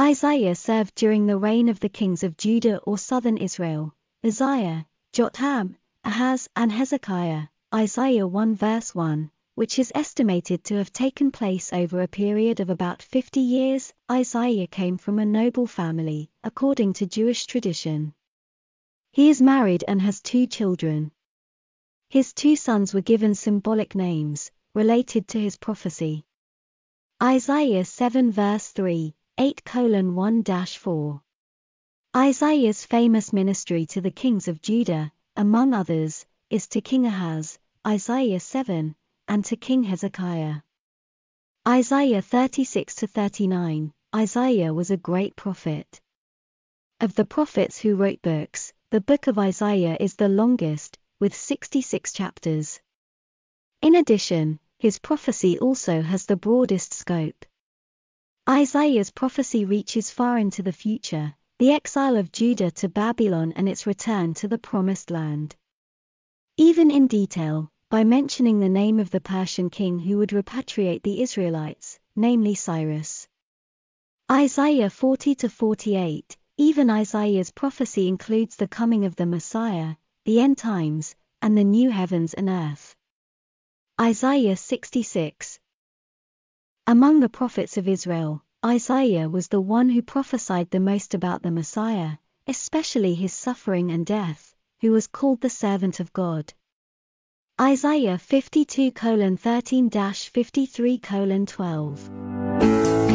Isaiah served during the reign of the kings of Judah or southern Israel, Uzziah, Jotham, Ahaz, and Hezekiah. Isaiah 1 verse 1, which is estimated to have taken place over a period of about 50 years. Isaiah came from a noble family, according to Jewish tradition. He is married and has two children. His two sons were given symbolic names, related to his prophecy. Isaiah 7 verse 3, 8 colon 1 4. Isaiah's famous ministry to the kings of Judah, among others, is to King Ahaz, Isaiah 7, and to King Hezekiah. Isaiah 36 39. Isaiah was a great prophet. Of the prophets who wrote books, the book of Isaiah is the longest, with 66 chapters. In addition, his prophecy also has the broadest scope. Isaiah's prophecy reaches far into the future, the exile of Judah to Babylon and its return to the Promised Land. Even in detail, by mentioning the name of the Persian king who would repatriate the Israelites, namely Cyrus. Isaiah 40 to 48, even Isaiah's prophecy includes the coming of the Messiah, the end times, and the new heavens and earth. Isaiah 66 Among the prophets of Israel, Isaiah was the one who prophesied the most about the Messiah, especially his suffering and death, who was called the servant of God. Isaiah 52 13 53 12.